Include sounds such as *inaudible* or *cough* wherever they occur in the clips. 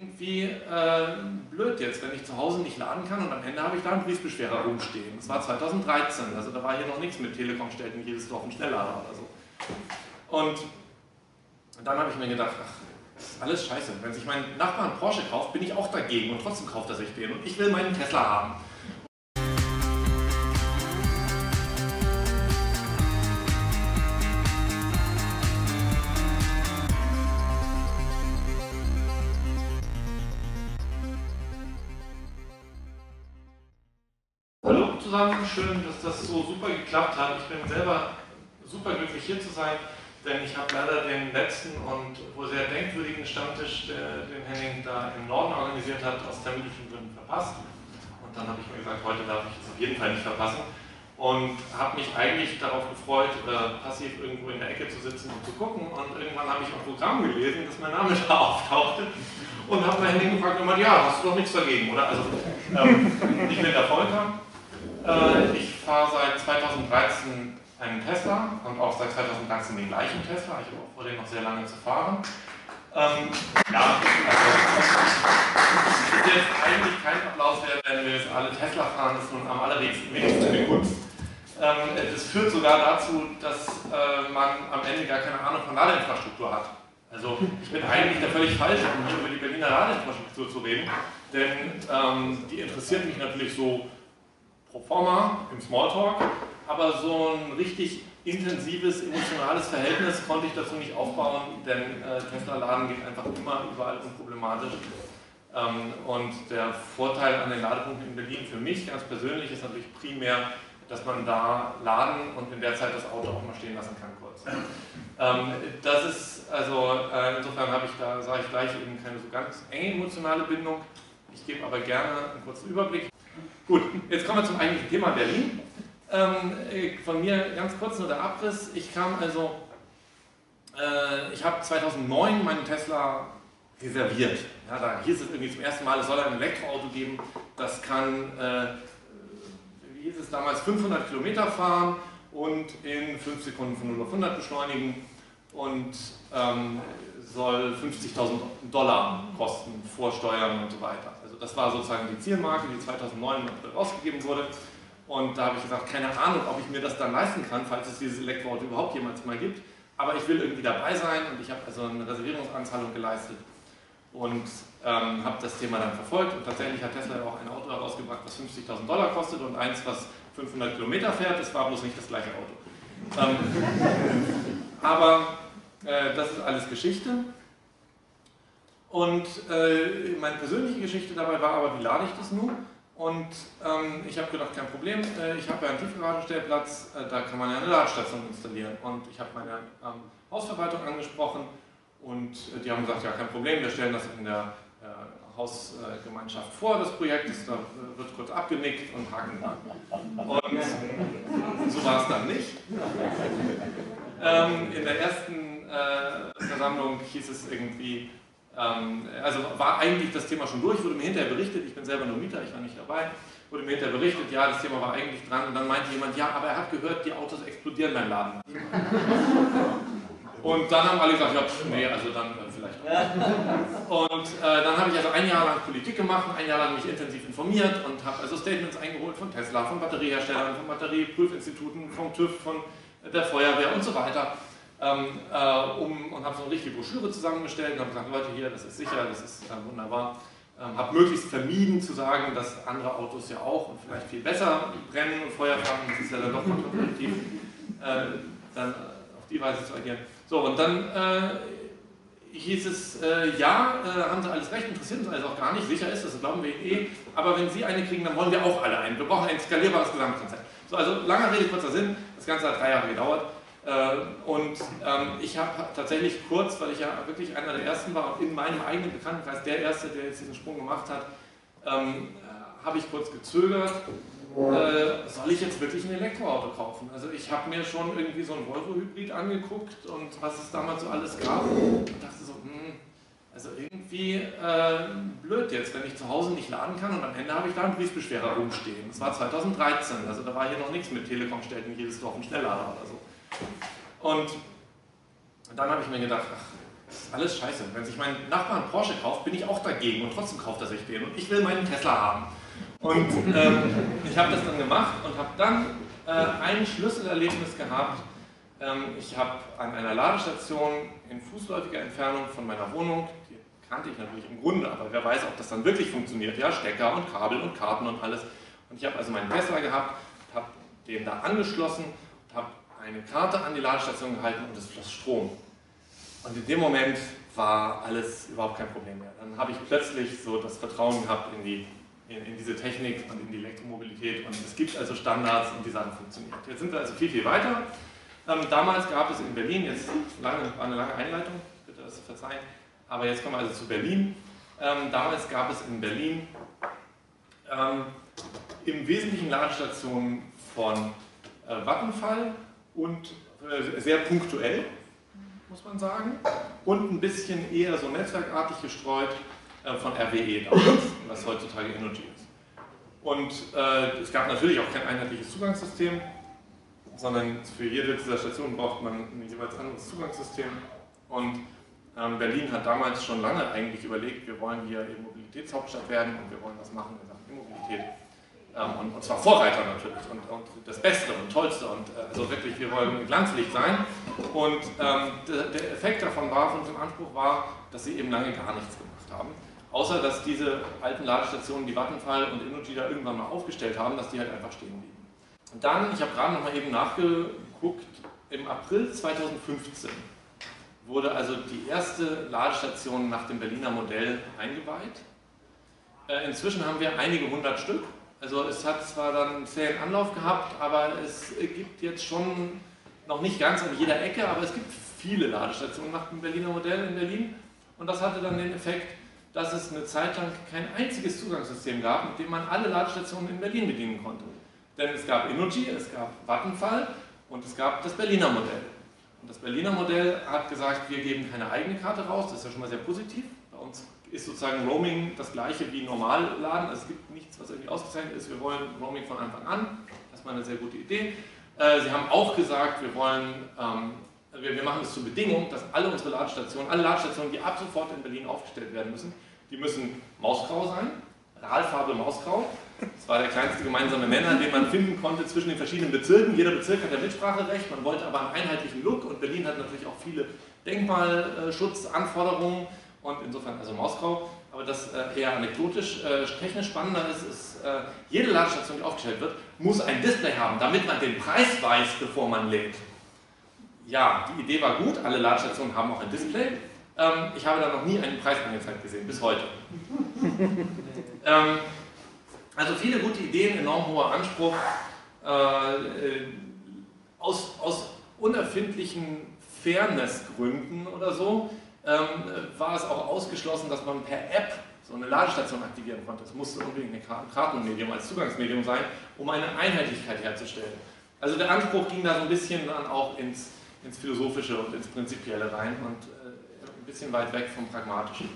irgendwie äh, blöd jetzt, wenn ich zu Hause nicht laden kann und am Ende habe ich da einen Briefbeschwerer rumstehen. Das war 2013, also da war hier noch nichts mit Telekom stellt jedes Dorf einen Schnelllader oder so. Und dann habe ich mir gedacht, ach, das ist alles scheiße. Wenn sich mein Nachbar einen Porsche kauft, bin ich auch dagegen und trotzdem kauft er sich den und ich will meinen Tesla haben. Zusammen, schön, dass das so super geklappt hat. Ich bin selber super glücklich hier zu sein, denn ich habe leider den letzten und wohl sehr denkwürdigen Stammtisch, den Henning da im Norden organisiert hat, aus terminischen Gründen verpasst. Und dann habe ich mir gesagt, heute darf ich es auf jeden Fall nicht verpassen. Und habe mich eigentlich darauf gefreut, äh, passiv irgendwo in der Ecke zu sitzen und zu gucken. Und irgendwann habe ich ein Programm gelesen, dass mein Name *laughs* da auftauchte. Und habe mal Henning gefragt, und ja, hast du doch nichts dagegen, oder? Also, ähm, ich bin der Volker äh, ich fahre seit 2013 einen Tesla und auch seit 2013 den gleichen Tesla. Ich habe auch vor, den noch sehr lange zu fahren. Ähm, ja, also ist jetzt eigentlich kein Applaus wert, wenn wir jetzt alle Tesla fahren, das ist nun am allerwenigsten eine Kunst. Ähm, das führt sogar dazu, dass äh, man am Ende gar keine Ahnung von Ladeinfrastruktur hat. Also ich bin eigentlich der völlig falsche, um hier über die Berliner Ladeinfrastruktur zu reden, denn ähm, die interessiert mich natürlich so pro forma im Smalltalk, aber so ein richtig intensives emotionales Verhältnis konnte ich dazu nicht aufbauen, denn äh, Tesla-Laden geht einfach immer überall unproblematisch. Ähm, und der Vorteil an den Ladepunkten in Berlin für mich ganz persönlich ist natürlich primär, dass man da laden und in der Zeit das Auto auch mal stehen lassen kann kurz. Ähm, das ist, also äh, insofern habe ich da, sage ich gleich, eben keine so ganz enge emotionale Bindung. Ich gebe aber gerne einen kurzen Überblick. Gut, jetzt kommen wir zum eigentlichen Thema Berlin. Ähm, äh, von mir ganz kurz nur der Abriss. Ich kam also, äh, ich habe 2009 meinen Tesla reserviert. Ja, da hieß es irgendwie zum ersten Mal, es soll ein Elektroauto geben, das kann, äh, wie hieß es damals, 500 Kilometer fahren und in 5 Sekunden von 0 auf 100 beschleunigen und ähm, soll 50.000 Dollar kosten, vorsteuern und so weiter das war sozusagen die Zielmarke, die 2009 rausgegeben wurde. Und da habe ich gesagt, keine Ahnung, ob ich mir das dann leisten kann, falls es dieses Elektroauto überhaupt jemals mal gibt. Aber ich will irgendwie dabei sein und ich habe also eine Reservierungsanzahlung geleistet und ähm, habe das Thema dann verfolgt. Und tatsächlich hat Tesla auch ein Auto herausgebracht, was 50.000 Dollar kostet und eins, was 500 Kilometer fährt. Es war bloß nicht das gleiche Auto. Ähm, *laughs* aber äh, das ist alles Geschichte. Und äh, meine persönliche Geschichte dabei war aber, wie lade ich das nun? Und ähm, ich habe gedacht, kein Problem, äh, ich habe ja einen Tiefgaragenstellplatz, äh, da kann man ja eine Ladestation installieren. Und ich habe meine ähm, Hausverwaltung angesprochen und äh, die haben gesagt, ja kein Problem, wir stellen das in der äh, Hausgemeinschaft vor, das Projekt, das da wird kurz abgenickt und haken dran. Und so war es dann nicht. Ähm, in der ersten Versammlung hieß es irgendwie, ähm, also war eigentlich das Thema schon durch, wurde mir hinterher berichtet, ich bin selber nur Mieter, ich war nicht dabei, wurde mir hinterher berichtet, ja, das Thema war eigentlich dran und dann meinte jemand, ja, aber er hat gehört, die Autos explodieren beim Laden. *laughs* Und dann haben alle gesagt, ja, pff, nee, also dann äh, vielleicht auch. Und äh, dann habe ich also ein Jahr lang Politik gemacht, ein Jahr lang mich intensiv informiert und habe also Statements eingeholt von Tesla, von Batterieherstellern, von Batterieprüfinstituten, vom TÜV, von der Feuerwehr und so weiter ähm, äh, um, und habe so eine richtige Broschüre zusammengestellt und habe gesagt, Leute, hier, das ist sicher, das ist äh, wunderbar. Ähm, habe möglichst vermieden zu sagen, dass andere Autos ja auch und vielleicht viel besser brennen und Feuer fangen, das ist ja dann doch kontraproduktiv, *laughs* äh, dann auf die Weise zu agieren. So, und dann äh, hieß es, äh, ja, äh, haben Sie alles recht, interessiert uns alles auch gar nicht, sicher ist das, glauben wir eh, aber wenn Sie eine kriegen, dann wollen wir auch alle einen. Wir brauchen ein skalierbares Gesamtkonzept. So, also langer Rede, kurzer Sinn, das Ganze hat drei Jahre gedauert. Äh, und ähm, ich habe tatsächlich kurz, weil ich ja wirklich einer der Ersten war und in meinem eigenen Bekanntenkreis der Erste, der jetzt diesen Sprung gemacht hat, ähm, äh, habe ich kurz gezögert, äh, soll ich jetzt wirklich ein Elektroauto kaufen? Also ich habe mir schon irgendwie so ein Volvo-Hybrid angeguckt und was es damals so alles gab und dachte so, hm, also irgendwie äh, blöd jetzt, wenn ich zu Hause nicht laden kann und am Ende habe ich da einen Briefbeschwerer rumstehen. Das war 2013, also da war hier noch nichts mit Telekom stellt jedes Dorf einen Schnellader oder so. Und dann habe ich mir gedacht, ach, Das ist alles scheiße. Wenn sich mein Nachbar einen Porsche kauft, bin ich auch dagegen und trotzdem kauft er sich den und ich will meinen Tesla haben. Und ähm, ich habe das dann gemacht und habe dann äh, ein Schlüsselerlebnis gehabt. Ähm, ich habe an einer Ladestation in fußläufiger Entfernung von meiner Wohnung, die kannte ich natürlich im Grunde, aber wer weiß, ob das dann wirklich funktioniert, ja, Stecker und Kabel und Karten und alles. Und ich habe also meinen Tesla gehabt, habe den da angeschlossen eine Karte an die Ladestation gehalten und es floss Strom. Und in dem Moment war alles überhaupt kein Problem mehr. Dann habe ich plötzlich so das Vertrauen gehabt in, die, in, in, diese Technik und in die Elektromobilität und es gibt also Standards und die Sachen funktionieren. Jetzt sind wir also viel, viel weiter. Ähm, damals gab es in Berlin, jetzt lange, war eine lange Einleitung, bitte das verzeihen, aber jetzt kommen wir also zu Berlin. Ähm, damals gab es in Berlin ähm, im Wesentlichen Ladestationen von äh, Vattenfall und äh, sehr punktuell, muss man sagen, und ein bisschen eher so netzwerkartig gestreut äh, von RWE was heutzutage Energy ist. Und äh, es gab natürlich auch kein einheitliches Zugangssystem, sondern für jede dieser Stationen braucht man ein jeweils anderes Zugangssystem. Und ähm, Berlin hat damals schon lange eigentlich überlegt, wir wollen hier eben Mobilitätshauptstadt werden und wir wollen was machen in Sachen Immobilität. Ähm, und, und, zwar Vorreiter natürlich und, und, das Beste und Tollste und äh, also wirklich, wir wollen Glanzlicht sein. Und ähm, der, der, Effekt davon war, von unserem Anspruch war, dass sie eben lange gar nichts gemacht haben. Außer, dass diese alten Ladestationen, die Vattenfall und Energy da irgendwann mal aufgestellt haben, dass die halt einfach stehen liegen. Und dann, ich habe gerade noch mal eben nachgeguckt, im April 2015 wurde also die erste Ladestation nach dem Berliner Modell eingeweiht. Äh, inzwischen haben wir einige hundert Stück also es hat zwar dann einen zähen Anlauf gehabt, aber es gibt jetzt schon noch nicht ganz an jeder Ecke, aber es gibt viele Ladestationen nach dem Berliner Modell in Berlin. Und das hatte dann den Effekt, dass es eine Zeit lang kein einziges Zugangssystem gab, mit dem man alle Ladestationen in Berlin bedienen konnte. Denn es gab Energy, es gab Vattenfall und es gab das Berliner Modell. Und das Berliner Modell hat gesagt, wir geben keine eigene Karte raus, das ist ja schon mal sehr positiv. Bei uns ist sozusagen Roaming das gleiche wie Normalladen. Also es gibt nichts, was irgendwie ausgezeichnet ist. Wir wollen Roaming von Anfang an. Das ist mal eine sehr gute Idee. Äh, Sie haben auch gesagt, wir wollen, ähm, wir, machen es zur Bedingung, dass alle unsere Ladestationen, alle Ladestationen, die ab sofort in Berlin aufgestellt werden müssen, die müssen mausgrau sein, Rahlfarbe mausgrau. Das war der kleinste gemeinsame Nenner, den man finden konnte zwischen den verschiedenen Bezirken. Jeder Bezirk hat ja Mitspracherecht, man wollte aber einen einheitlichen Look und Berlin hat natürlich auch viele Denkmalschutzanforderungen. Und insofern also Mausgrau. Aber das äh, eher anekdotisch, äh, technisch spannender ist, ist äh, jede Ladestation, die aufgestellt wird, muss ein Display haben, damit man den Preis weiß, bevor man lädt. Ja, die Idee war gut, alle Ladestationen haben auch ein Display. Ähm, ich habe da noch nie einen Preis angezeigt gesehen, bis heute. *laughs* ähm, also viele gute Ideen, enorm hoher Anspruch. Äh, äh, aus, aus unerfindlichen Fairnessgründen oder so war es auch ausgeschlossen, dass man per App so eine Ladestation aktivieren konnte. Es musste unbedingt ein Kartenmedium als Zugangsmedium sein, um eine Einheitlichkeit herzustellen. Also der Anspruch ging da so ein bisschen dann auch ins, ins Philosophische und ins Prinzipielle rein und äh, ein bisschen weit weg vom Pragmatischen.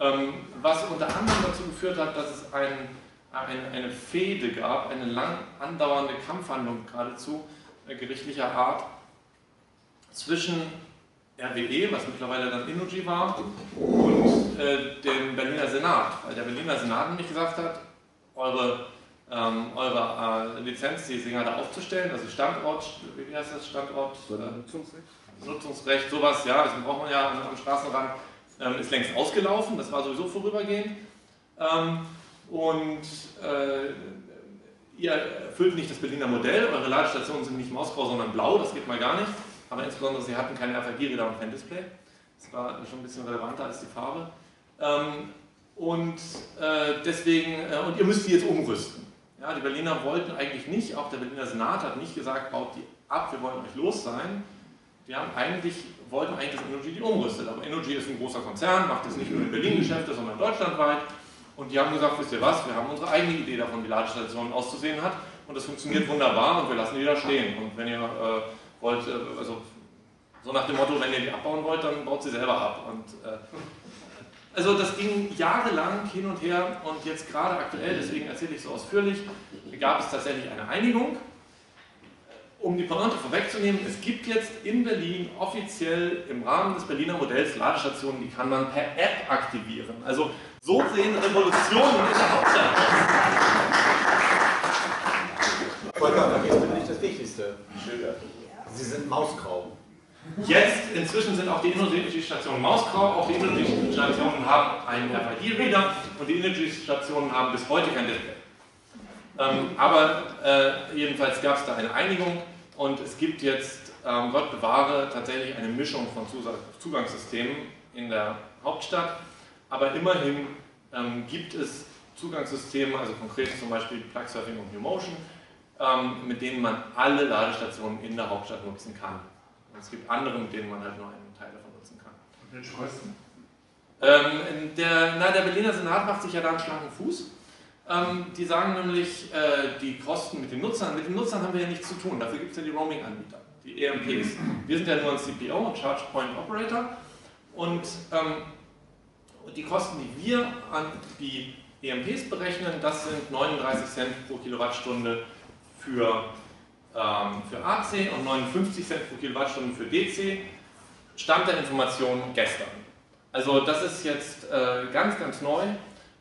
Ähm, was unter anderem dazu geführt hat, dass es ein, ein, eine Fehde gab, eine lang andauernde Kampfhandlung geradezu äh, gerichtlicher Art zwischen RWE, was mittlerweile dann Innogy war, und äh, dem Berliner Senat, weil der Berliner Senat nämlich gesagt hat, eure, ähm, eure äh, Lizenz, die Singer da aufzustellen, also Standort, wie heißt das Standort? Äh, Nutzungsrecht. Nutzungsrecht, sowas, ja, das braucht man ja am Straßenrand, ähm, ist längst ausgelaufen, das war sowieso vorübergehend. Ähm, und äh, ihr erfüllt nicht das Berliner Modell, eure Ladestationen sind nicht mausgrau, sondern blau, das geht mal gar nicht aber insbesondere sie hatten keine RFID-Räder und kein Display. Das war schon ein bisschen relevanter als die Farbe. Ähm, und äh, deswegen, äh, und ihr müsst die jetzt umrüsten. Ja, die Berliner wollten eigentlich nicht, auch der Berliner Senat hat nicht gesagt, baut die ab, wir wollen euch los sein. Die haben eigentlich, wollten eigentlich, dass Energy die umrüstet. Aber Energy ist ein großer Konzern, macht jetzt nicht nur in Berlin Geschäfte, sondern deutschlandweit. Und die haben gesagt, wisst ihr was, wir haben unsere eigene Idee davon, wie Ladestation auszusehen hat. Und das funktioniert wunderbar und wir lassen die da stehen. Und wenn ihr äh, wollt, äh, also so nach dem Motto, wenn ihr die abbauen wollt, dann baut sie selber ab. Und, äh, also das ging jahrelang hin und her und jetzt gerade aktuell, deswegen erzähle ich so ausführlich, gab es tatsächlich eine Einigung um die Pointe vorwegzunehmen, es gibt jetzt in Berlin offiziell im Rahmen des Berliner Modells Ladestationen, die kann man per App aktivieren. Also so sehen Revolutionen in der Hauptstadt aus. Volker, vergiss bitte nicht das Wichtigste. Schilder. Sie sind mausgrau. Jetzt, inzwischen sind auch die Energy-Stationen mausgrau, auch die Energy-Stationen haben einen RFID-Reader und die Energy-Stationen haben bis heute kein Display. Ähm, aber äh, jedenfalls gab es da eine Einigung und es gibt jetzt, ähm, Gott bewahre, tatsächlich eine Mischung von Zugangssystemen in der Hauptstadt. Aber immerhin ähm, gibt es Zugangssysteme, also konkret zum Beispiel Plugsurfing und NewMotion, ähm, mit denen man alle Ladestationen in der Hauptstadt nutzen kann. Und es gibt andere, mit denen man halt nur einen Teil davon nutzen kann. Und welche Kosten? Ähm, der, na, der Berliner Senat macht sich ja da einen schlanken Fuß. Ähm, die sagen nämlich, äh, die Kosten mit den Nutzern, mit den Nutzern haben wir ja nichts zu tun, dafür gibt es ja die Roaming-Anbieter, die EMPs. Wir sind ja nur ein CPO, ein Charge Point Operator und ähm, die Kosten, die wir an die EMPs berechnen, das sind 39 Cent pro Kilowattstunde für, ähm, für AC und 59 Cent pro Kilowattstunde für DC. Stand der Information gestern. Also das ist jetzt äh, ganz, ganz neu.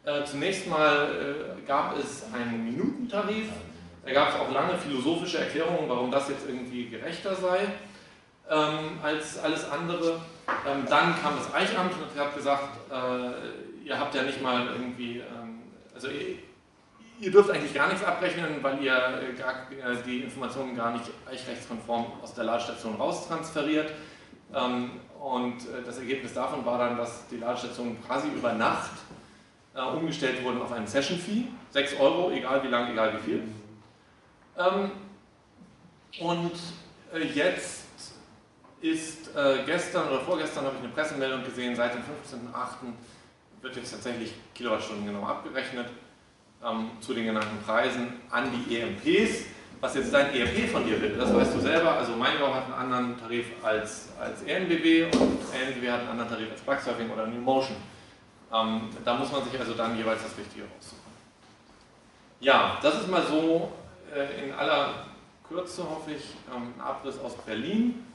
Äh, zunächst mal äh, gab es einen Minutentarif. Da gab es auch lange philosophische Erklärungen, warum das jetzt irgendwie gerechter sei ähm, als alles andere. Ähm, dann kam das Eichamt und hat gesagt, äh, ihr habt ja nicht mal irgendwie, ähm, also ihr, ihr, dürft eigentlich gar nichts abrechnen, weil ihr äh, gar, äh, die Informationen gar nicht eichrechtskonform aus der Ladestation raustransferiert. Ähm, und äh, das Ergebnis davon war dann, dass die Ladestationen quasi über Nacht umgestellt wurden auf einen Session Fee, 6 Euro, egal wie lang, egal wie viel. Ähm, und jetzt ist gestern oder vorgestern habe ich eine Pressemeldung gesehen, seit dem 15.08. wird jetzt tatsächlich Kilowattstunden genau abgerechnet ähm, zu den genannten Preisen an die EMPs. Was jetzt dein EMP von dir will, das weißt du selber. Also Maingau hat einen anderen Tarif als, als ENBW und ENBW hat einen anderen Tarif als Plugsurfing oder New Motion. Ähm, da muss man sich also dann jeweils das Richtige raussuchen. Ja, das ist mal so äh, in aller Kürze, hoffe ich, ähm, ein Abriss aus Berlin.